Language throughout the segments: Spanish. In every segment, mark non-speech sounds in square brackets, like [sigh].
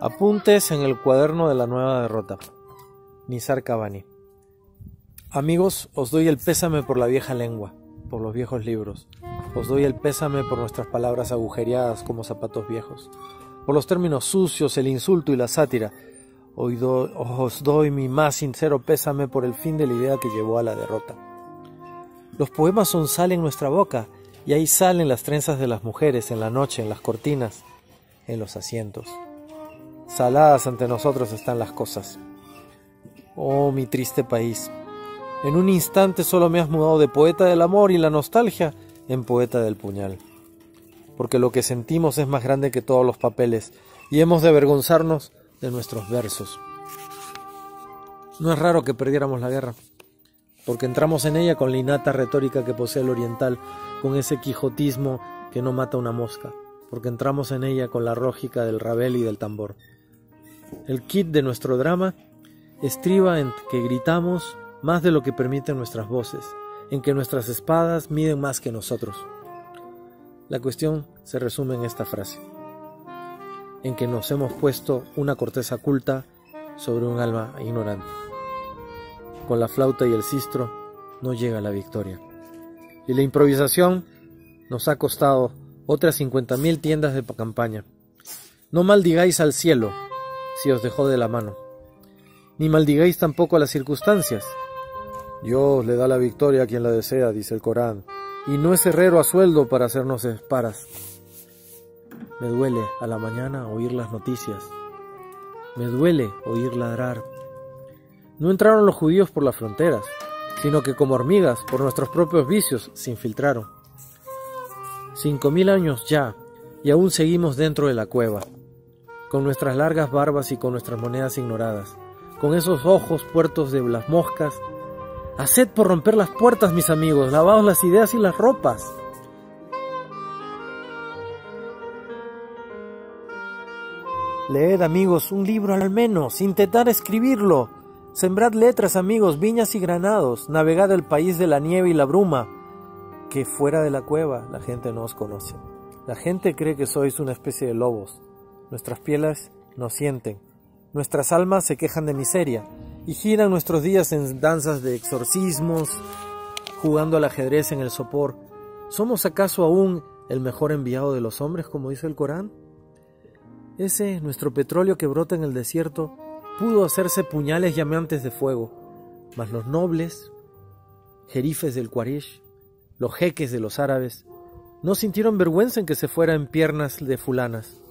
Apuntes en el cuaderno de la nueva derrota. Nizar Cavani. Amigos, os doy el pésame por la vieja lengua, por los viejos libros. Os doy el pésame por nuestras palabras agujereadas como zapatos viejos, por los términos sucios, el insulto y la sátira. Hoy os doy mi más sincero pésame por el fin de la idea que llevó a la derrota. Los poemas son sal en nuestra boca, y ahí salen las trenzas de las mujeres en la noche, en las cortinas, en los asientos. Saladas ante nosotros están las cosas. Oh, mi triste país. En un instante solo me has mudado de poeta del amor y la nostalgia en poeta del puñal. Porque lo que sentimos es más grande que todos los papeles y hemos de avergonzarnos de nuestros versos. No es raro que perdiéramos la guerra, porque entramos en ella con la innata retórica que posee el oriental, con ese quijotismo que no mata una mosca, porque entramos en ella con la lógica del rabel y del tambor. El kit de nuestro drama estriba en que gritamos más de lo que permiten nuestras voces, en que nuestras espadas miden más que nosotros. La cuestión se resume en esta frase, en que nos hemos puesto una corteza culta sobre un alma ignorante. Con la flauta y el sistro no llega la victoria. Y la improvisación nos ha costado otras 50.000 tiendas de campaña. No maldigáis al cielo, si os dejó de la mano. Ni maldigáis tampoco a las circunstancias. Dios le da la victoria a quien la desea, dice el Corán, y no es herrero a sueldo para hacernos esparas. Me duele a la mañana oír las noticias. Me duele oír ladrar. No entraron los judíos por las fronteras, sino que como hormigas, por nuestros propios vicios, se infiltraron. Cinco mil años ya, y aún seguimos dentro de la cueva con nuestras largas barbas y con nuestras monedas ignoradas, con esos ojos puertos de las moscas. Haced por romper las puertas, mis amigos, lavaos las ideas y las ropas. Leed, amigos, un libro al menos, intentar escribirlo. Sembrad letras, amigos, viñas y granados, navegad el país de la nieve y la bruma, que fuera de la cueva la gente no os conoce. La gente cree que sois una especie de lobos, nuestras pieles nos sienten, nuestras almas se quejan de miseria y giran nuestros días en danzas de exorcismos, jugando al ajedrez en el sopor. ¿Somos acaso aún el mejor enviado de los hombres, como dice el Corán? Ese, nuestro petróleo que brota en el desierto, pudo hacerse puñales llameantes de fuego, mas los nobles, jerifes del Quraysh, los jeques de los árabes, no sintieron vergüenza en que se fuera en piernas de fulanas.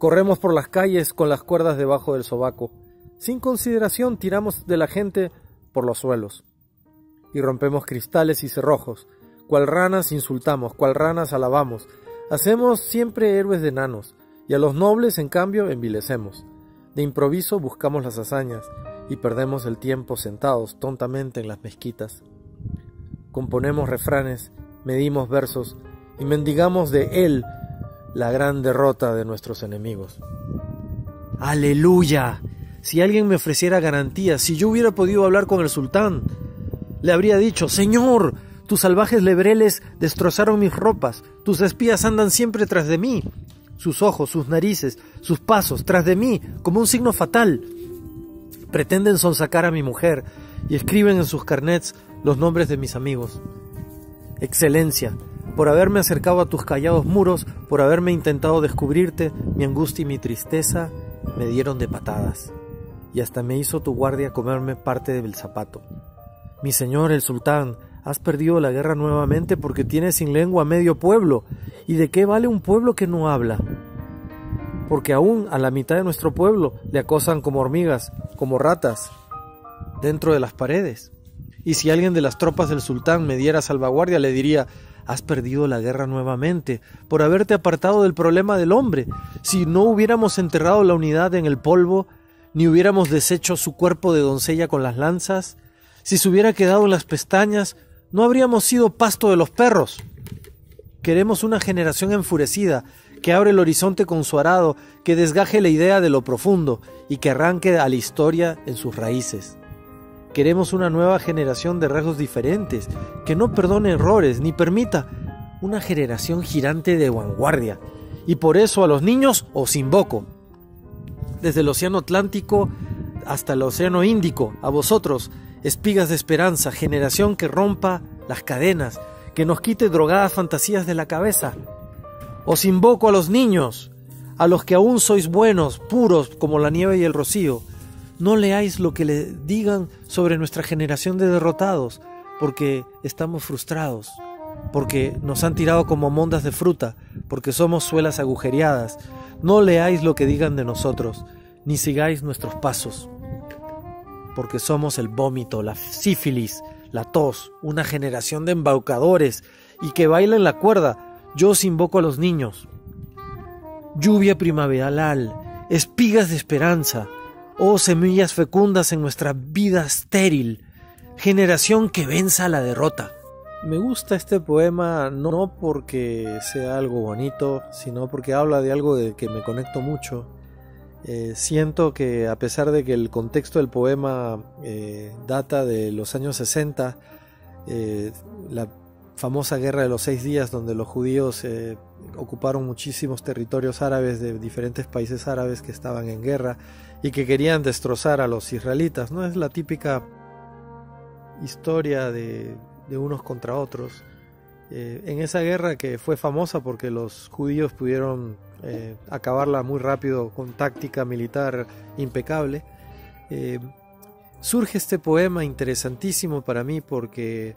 Corremos por las calles con las cuerdas debajo del sobaco. Sin consideración tiramos de la gente por los suelos. Y rompemos cristales y cerrojos. Cual ranas insultamos, cual ranas alabamos. Hacemos siempre héroes de enanos, y a los nobles, en cambio, envilecemos. De improviso buscamos las hazañas, y perdemos el tiempo sentados tontamente en las mezquitas. Componemos refranes, medimos versos, y mendigamos de él la gran derrota de nuestros enemigos. Aleluya. Si alguien me ofreciera garantías, si yo hubiera podido hablar con el sultán, le habría dicho, Señor, tus salvajes lebreles destrozaron mis ropas, tus espías andan siempre tras de mí, sus ojos, sus narices, sus pasos, tras de mí, como un signo fatal. Pretenden sonsacar a mi mujer y escriben en sus carnets los nombres de mis amigos. Excelencia, por haberme acercado a tus callados muros, por haberme intentado descubrirte, mi angustia y mi tristeza me dieron de patadas, y hasta me hizo tu guardia comerme parte del zapato. Mi señor el sultán, has perdido la guerra nuevamente porque tienes sin lengua medio pueblo, ¿y de qué vale un pueblo que no habla? Porque aún a la mitad de nuestro pueblo le acosan como hormigas, como ratas, dentro de las paredes. Y si alguien de las tropas del sultán me diera salvaguardia, le diría, has perdido la guerra nuevamente por haberte apartado del problema del hombre. Si no hubiéramos enterrado la unidad en el polvo, ni hubiéramos deshecho su cuerpo de doncella con las lanzas, si se hubiera quedado en las pestañas, no habríamos sido pasto de los perros. Queremos una generación enfurecida, que abre el horizonte con su arado, que desgaje la idea de lo profundo y que arranque a la historia en sus raíces. Queremos una nueva generación de rasgos diferentes, que no perdone errores ni permita una generación girante de vanguardia. Y por eso a los niños os invoco. desde el Océano Atlántico hasta el Océano Índico, a vosotros, espigas de esperanza, generación que rompa las cadenas, que nos quite drogadas fantasías de la cabeza. Os invoco a los niños, a los que aún sois buenos, puros como la nieve y el rocío. No leáis lo que le digan sobre nuestra generación de derrotados, porque estamos frustrados, porque nos han tirado como mondas de fruta, porque somos suelas agujereadas. No leáis lo que digan de nosotros, ni sigáis nuestros pasos, porque somos el vómito, la sífilis, la tos, una generación de embaucadores y que bailan la cuerda. Yo os invoco a los niños. Lluvia primaveral, espigas de esperanza, oh semillas fecundas en nuestra vida estéril, generación que venza la derrota. Me gusta este poema no porque sea algo bonito, sino porque habla de algo de que me conecto mucho eh, siento que a pesar de que el contexto del poema eh, data de los años 60, eh, la famosa guerra de los seis días donde los judíos ocuparon muchísimos territorios árabes de diferentes países árabes que estaban en guerra y que querían destrozar a los israelitas, no es la típica historia de unos contra otros. en esa guerra que fue famosa porque los judíos pudieron eh, acabarla muy rápido con táctica militar impecable. Eh, surge este poema interesantísimo para mí porque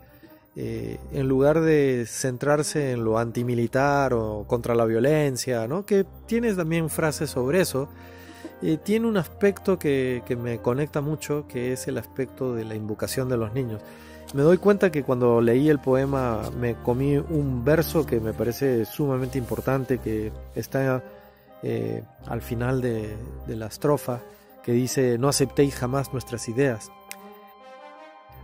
eh, en lugar de centrarse en lo antimilitar o contra la violencia, ¿no? que tiene también frases sobre eso, tiene un aspecto que, me conecta mucho, que es el aspecto de la invocación de los niños me doy cuenta que cuando leí el poema me comí un verso que me parece sumamente importante, que está eh, al final de, la estrofa, que dice, no aceptéis jamás nuestras ideas.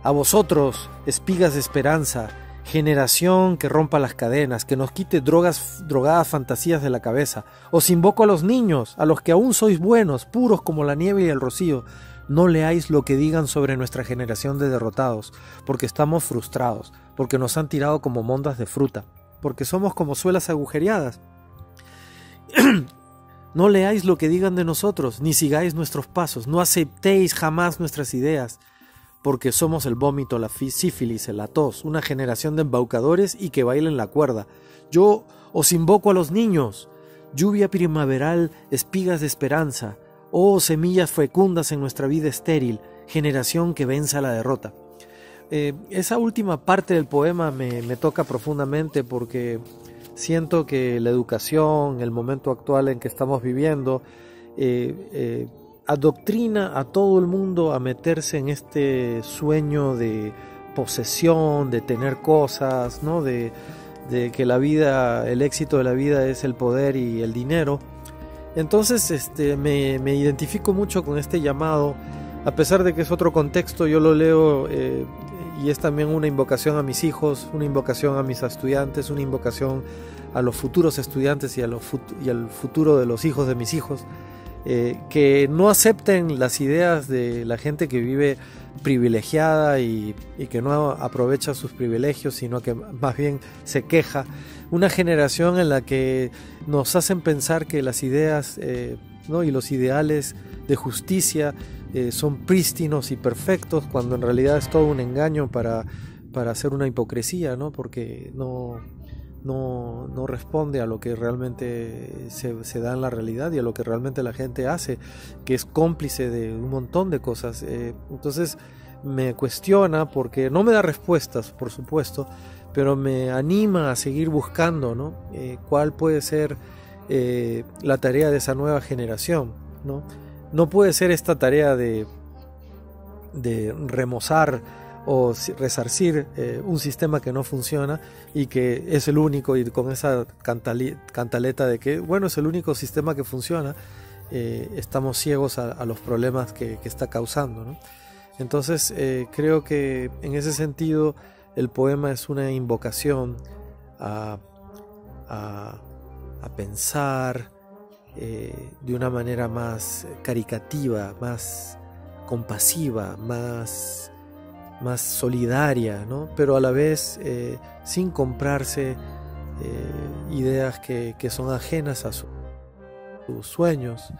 A vosotros, espigas de esperanza, generación que rompa las cadenas, que nos quite drogas, drogadas fantasías de la cabeza. Os invoco a los niños, a los que aún sois buenos, puros como la nieve y el rocío, no leáis lo que digan sobre nuestra generación de derrotados, porque estamos frustrados, porque nos han tirado como mondas de fruta, porque somos como suelas agujereadas. [clears throat] no leáis lo que digan de nosotros, ni sigáis nuestros pasos, no aceptéis jamás nuestras ideas, porque somos el vómito, la sífilis, la tos, una generación de embaucadores y que bailen la cuerda. Yo os invoco a los niños, lluvia primaveral, espigas de esperanza, Oh semillas fecundas en nuestra vida estéril, generación que venza la derrota. Eh, esa última parte del poema me, toca profundamente porque siento que la educación, el momento actual en que estamos viviendo, eh, eh, adoctrina a todo el mundo a meterse en este sueño de posesión, de tener cosas, ¿no? de, de que la vida, el éxito de la vida es el poder y el dinero. Entonces este, me, identifico mucho con este llamado, a pesar de que es otro contexto, yo lo leo eh, y es también una invocación a mis hijos, una invocación a mis estudiantes, una invocación a los futuros estudiantes y, a los y al futuro de los hijos de mis hijos, eh, que no acepten las ideas de la gente que vive privilegiada y, que no aprovecha sus privilegios, sino que más bien se queja una generación en la que nos hacen pensar que las ideas eh, y los ideales de justicia eh, son prístinos y perfectos, cuando en realidad es todo un engaño para, para hacer una hipocresía, ¿no? porque no, no, no, responde a lo que realmente se, da en la realidad y a lo que realmente la gente hace, que es cómplice de un montón de cosas. Eh, entonces me cuestiona porque no me da respuestas, por supuesto, pero me anima a seguir buscando ¿no? Eh, cuál puede ser eh, la tarea de esa nueva generación. No, no puede ser esta tarea de, de remozar o resarcir eh, un sistema que no funciona y que es el único y con esa cantaleta de que bueno es el único sistema que funciona estamos ciegos a, los problemas que, está causando entonces creo que en ese sentido el poema es una invocación a, pensar eh, de una manera más caricativa, más compasiva, más, más solidaria, ¿no? pero a la vez eh, sin comprarse eh, ideas que, son ajenas a sus sueños,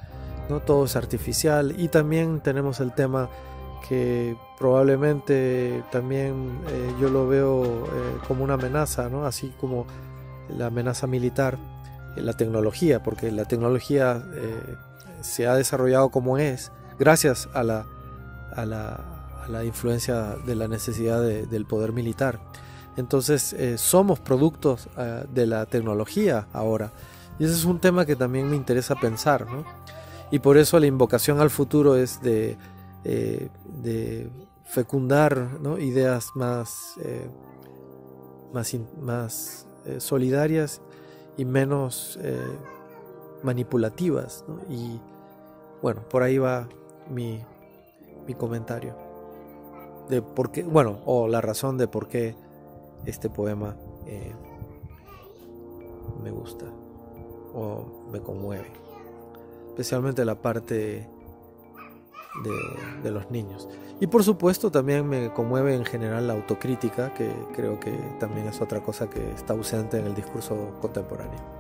¿no? todo es artificial y también tenemos el tema que probablemente también eh, yo lo veo como una amenaza, ¿no? así como la amenaza militar, la tecnología, porque la tecnología se ha desarrollado como es gracias a la, a la, influencia de la necesidad del poder militar. Entonces somos productos de la tecnología ahora y ese es un tema que también me interesa pensar, ¿no? Y por eso la invocación al futuro es de, eh, fecundar ideas más, eh, más, más eh, solidarias y menos manipulativas. Y bueno, por ahí va mi, mi comentario. De por qué, bueno, o la razón de por qué este poema me gusta o me conmueve, especialmente la parte de, de, los niños. Y por supuesto también me conmueve en general la autocrítica, que creo que también es otra cosa que está ausente en el discurso contemporáneo.